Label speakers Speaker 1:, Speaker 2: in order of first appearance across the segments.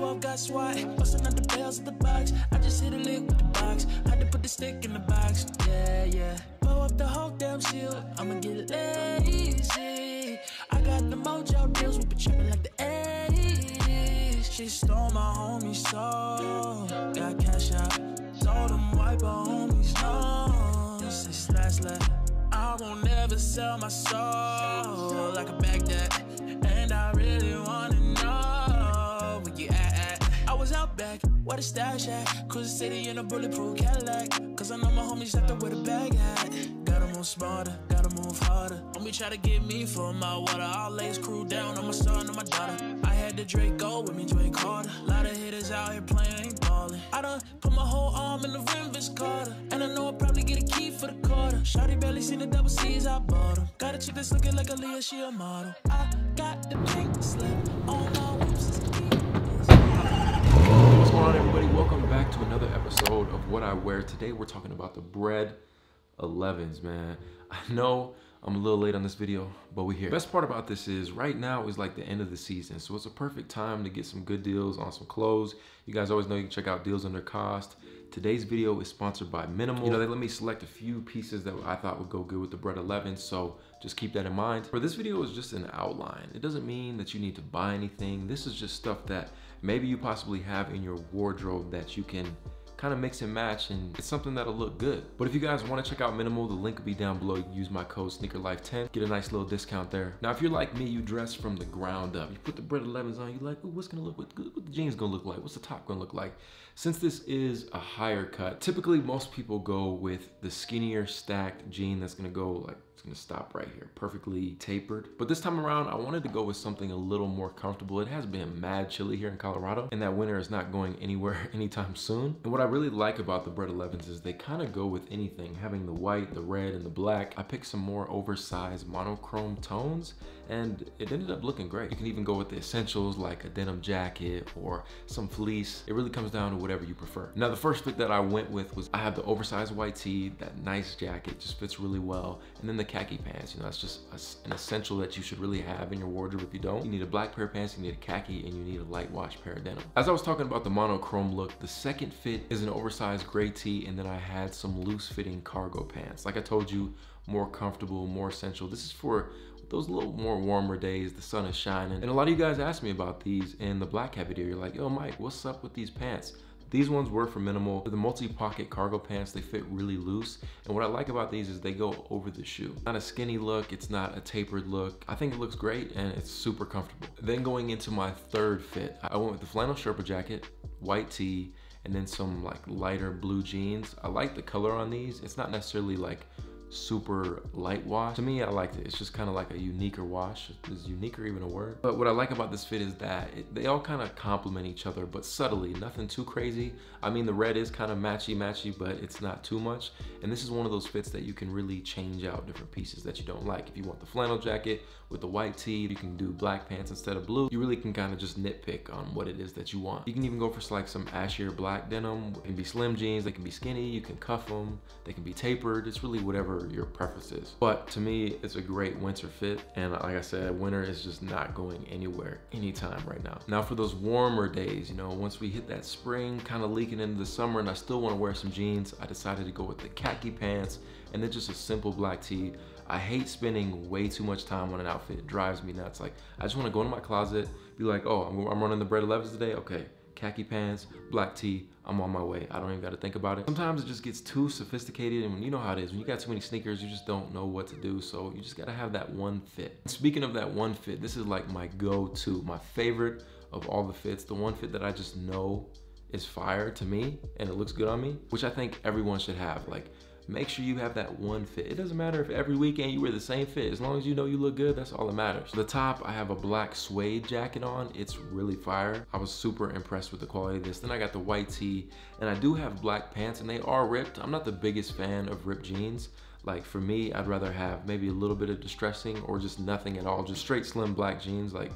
Speaker 1: 12 got SWAT. Busting out the bells of the box. I just hit a lick with the box. Had to put the stick in the box. Yeah, yeah. Blow up the whole damn shield. I'ma get it lazy. I got the mojo deals. We been trapping like the 80s. She stole my homie's soul. Got cash out. Told him wipe her homie's nose. It's last left. I won't ever sell my soul like a Baghdad. Where the stash at? Cruise city in a bulletproof Cadillac. Cause I know my homies left up with a bag at. Gotta move smarter, gotta move harder. Homie try to get me for my water. I'll lay his crew down on my son and my daughter. I had the Draco with me, Drake Carter. Lot of hitters out here playing, ain't ballin'. I done put my whole arm in the rim, Vince Carter. And I know I'll probably get a key for the quarter. Shawty barely seen the double C's, I bought 'em. Got a chick that's looking like a Leah, she a model. I got the pink slip on
Speaker 2: going on, everybody? Welcome back to another episode of What I Wear. Today, we're talking about the Bred 11s, man. I know I'm a little late on this video, but we're here. Best part about this is right now is like the end of the season, so it's a perfect time to get some good deals on some clothes. You guys always know you can check out deals under cost. Today's video is sponsored by MNML. You know, they let me select a few pieces that I thought would go good with the Bred 11, so just keep that in mind. For this video is just an outline. It doesn't mean that you need to buy anything. This is just stuff that maybe you possibly have in your wardrobe that you can kind of mix and match and it's something that'll look good. But if you guys want to check out MNML, the link will be down below. Use my code SneakerLife10, get a nice little discount there. Now, if you're like me, you dress from the ground up. You put the Bred 11s on, you're like, Ooh, what's gonna look, what, what the jeans gonna look like? What's the top gonna look like? Since this is a higher cut, typically most people go with the skinnier stacked jean that's gonna go like it's gonna stop right here, perfectly tapered. But this time around, I wanted to go with something a little more comfortable. It has been mad chilly here in Colorado, and that winter is not going anywhere anytime soon. And what I really like about the Bred 11s is they kind of go with anything, having the white, the red, and the black. I picked some more oversized monochrome tones, and it ended up looking great. You can even go with the essentials like a denim jacket or some fleece. It really comes down to whatever you prefer. Now, the first fit that I went with was I have the oversized white tee, that nice jacket, just fits really well, and then the khaki pants. You know, that's just a, an essential that you should really have in your wardrobe. If you don't, you need a black pair of pants, you need a khaki, and you need a light wash pair of denim. As I was talking about the monochrome look, the second fit is an oversized gray tee, and then I had some loose fitting cargo pants. Like I told you, more comfortable, more essential. This is for those little more warmer days, the sun is shining. And a lot of you guys asked me about these in the Black Hat video. You're like, yo, Mike, what's up with these pants? These ones were for MNML. The multi-pocket cargo pants, they fit really loose. And what I like about these is they go over the shoe. Not a skinny look, it's not a tapered look. I think it looks great and it's super comfortable. Then going into my third fit, I went with the flannel Sherpa jacket, white tee, and then some like lighter blue jeans. I like the color on these. It's not necessarily like super light wash. To me, I liked it. It's just kind of like a uniquer wash. Is uniquer even a word? But what I like about this fit is that it, they all kind of complement each other, but subtly, nothing too crazy. I mean, the red is kind of matchy matchy, but it's not too much. And this is one of those fits that you can really change out different pieces that you don't like. If you want the flannel jacket with the white tee, you can do black pants instead of blue. You really can kind of just nitpick on what it is that you want. You can even go for like some ashier black denim. It can be slim jeans, they can be skinny, you can cuff them, they can be tapered. It's really whatever your preference is. But to me, it's a great winter fit. And like I said, winter is just not going anywhere anytime right now. Now for those warmer days, you know, once we hit that spring, kind of leaking into the summer and I still want to wear some jeans, I decided to go with the khaki pants and then just a simple black tee. I hate spending way too much time on an outfit. It drives me nuts. Like, I just want to go into my closet, be like, oh, I'm, I'm running the Bred 11s today. Okay, khaki pants, black tee, I'm on my way. I don't even gotta think about it. Sometimes it just gets too sophisticated and you know how it is. When you got too many sneakers, you just don't know what to do. So you just gotta have that one fit. Speaking of that one fit, this is like my go-to, my favorite of all the fits. The one fit that I just know is fire to me and it looks good on me, which I think everyone should have. Like make sure you have that one fit. It doesn't matter if every weekend you wear the same fit. As long as you know you look good, that's all that matters. The top, I have a black suede jacket on. It's really fire. I was super impressed with the quality of this. Then I got the white tee, and I do have black pants, and they are ripped. I'm not the biggest fan of ripped jeans. Like for me, I'd rather have maybe a little bit of distressing or just nothing at all. Just straight slim black jeans. Like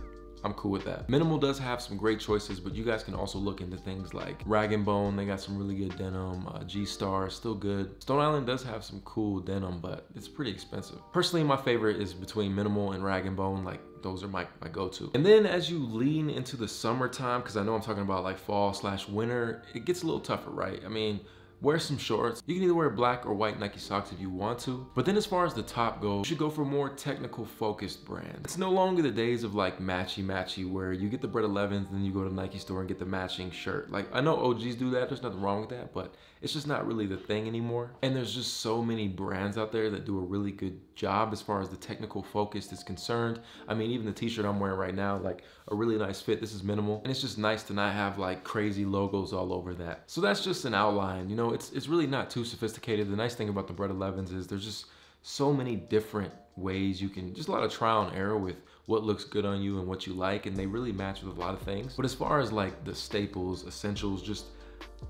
Speaker 2: I'm cool with that. MNML does have some great choices, but you guys can also look into things like Rag and Bone. They got some really good denim. Uh, G-Star, still good. Stone Island does have some cool denim, but it's pretty expensive. Personally, my favorite is between MNML and Rag and Bone. Like those are my, my go-to. And then as you lean into the summertime, because I know I'm talking about like fall slash winter, it gets a little tougher, right? I mean, wear some shorts. You can either wear black or white Nike socks if you want to. But then as far as the top goes, you should go for more technical focused brands. It's no longer the days of like matchy matchy where you get the Bred 11s and then you go to Nike store and get the matching shirt. Like I know OGs do that, there's nothing wrong with that, but it's just not really the thing anymore. And there's just so many brands out there that do a really good job as far as the technical focus is concerned. I mean, even the t-shirt I'm wearing right now, like a really nice fit. This is MNML. And it's just nice to not have like crazy logos all over that. So that's just an outline. You know, it's, it's really not too sophisticated. The nice thing about the Bred 11s is there's just so many different ways you can, just a lot of trial and error with what looks good on you and what you like. And they really match with a lot of things. But as far as like the staples, essentials, just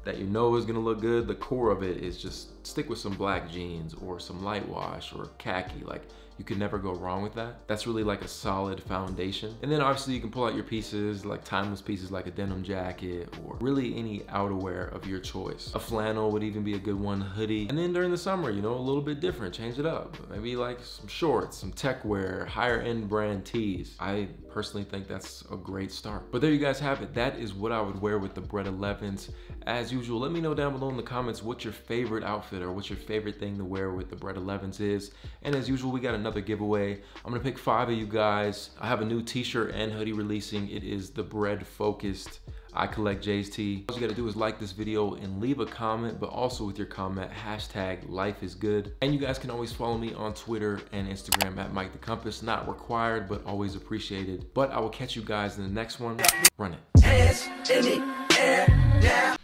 Speaker 2: that you know is gonna look good, the core of it is just stick with some black jeans or some light wash or khaki. Like you can never go wrong with that. That's really like a solid foundation. And then obviously you can pull out your pieces, like timeless pieces like a denim jacket or really any outerwear of your choice. A flannel would even be a good one, hoodie. And then during the summer, you know, a little bit different, change it up. Maybe like some shorts, some tech wear, higher end brand tees. I personally think that's a great start. But there you guys have it. That is what I would wear with the Bred 11s. As usual, let me know down below in the comments what your favorite outfit or what your favorite thing to wear with the Bred 11s is. And as usual, we got another giveaway. I'm gonna pick five of you guys. I have a new t-shirt and hoodie releasing. It is the Bred focused I collect Jay's T. All you gotta do is like this video and leave a comment, but also with your comment, hashtag life is good. And you guys can always follow me on Twitter and Instagram at Mike the Compass. Not required, but always appreciated. But I will catch you guys in the next one. Run it.
Speaker 3: Hands in the air now.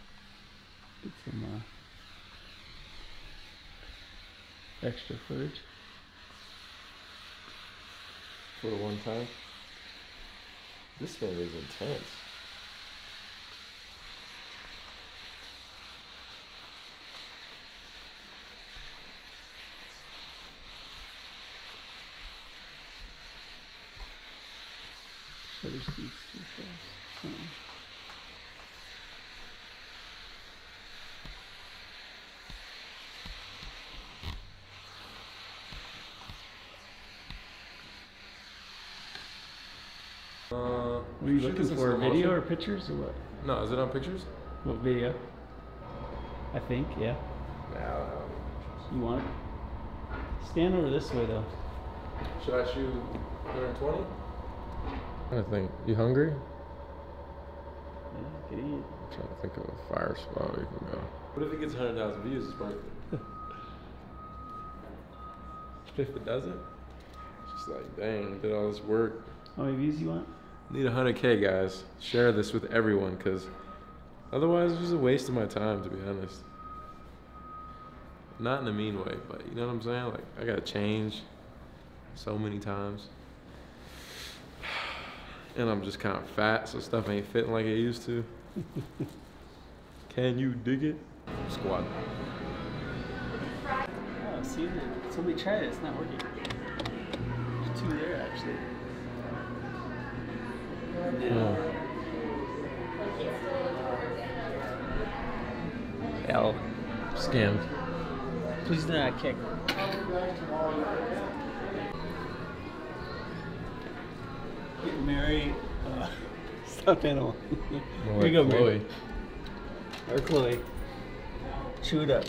Speaker 4: some uh, extra footage.
Speaker 2: For one time. This thing is intense.
Speaker 4: Shutter speeds too fast. Something.
Speaker 2: Uh,
Speaker 4: What are you looking for? Video
Speaker 2: motion?
Speaker 4: or pictures or what?
Speaker 2: No, is it on pictures?
Speaker 4: What video? I think, yeah.
Speaker 2: No.
Speaker 4: You want it? Stand over this way though.
Speaker 2: Should I shoot 120? I think. You hungry?
Speaker 4: Yeah, get in.
Speaker 2: I'm trying to think of a fire spot we can go. What if it gets 100,000 views? It's perfect. if it doesn't, it's just like, dang, did all this work.
Speaker 4: How many views you want?
Speaker 2: Need 100K, guys. Share this with everyone, because otherwise it's just a waste of my time, to be honest. Not in a mean way, but you know what I'm saying? Like, I gotta change so many times. And I'm just kind of fat, so stuff ain't fitting like it used to. Can you dig it? Squat.
Speaker 4: Oh, see, somebody tried it. It's not working. There's two there actually.
Speaker 2: Oh.
Speaker 4: L.
Speaker 2: Scammed.
Speaker 4: Please do not kick. Get married. Uh, stuffed animal. Here you go, Mary. Or Chloe. Chew it up.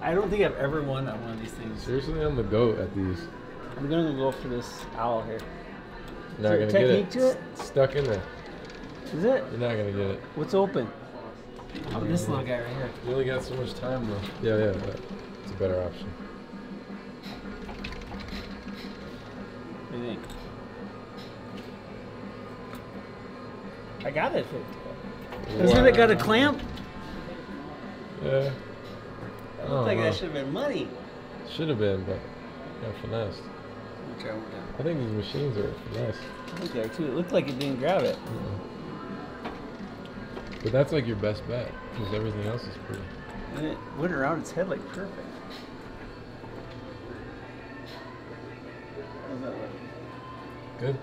Speaker 4: I don't think I've ever won on one of these things.
Speaker 2: Seriously, I'm the goat at these.
Speaker 4: I'm gonna go for this owl here.
Speaker 2: You're
Speaker 4: there a technique to it?
Speaker 2: It's stuck in there.
Speaker 4: Is it?
Speaker 2: You're not gonna get it.
Speaker 4: What's open? Oh, this little guy right here.
Speaker 2: You only got so much time though. Yeah, yeah, but it's a better option.
Speaker 4: What do you think? I got it. Doesn't it got a clamp?
Speaker 2: Yeah.
Speaker 4: It
Speaker 2: Oh,
Speaker 4: looked like
Speaker 2: wow.
Speaker 4: that uh-huh. should have been money.
Speaker 2: Should have been, but got finessed.
Speaker 4: Which I.
Speaker 2: I think these machines are nice.
Speaker 4: I think they're too. It looked like it didn't grab it.
Speaker 2: But that's like your best bet, because everything else is pretty.
Speaker 4: And it went around its head like perfect. How's that look?
Speaker 2: Good.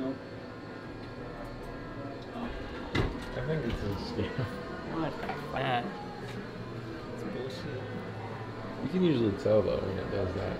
Speaker 4: Nope.
Speaker 2: I think it's a scam.
Speaker 4: What the fuck?
Speaker 2: You can usually tell though when it does that.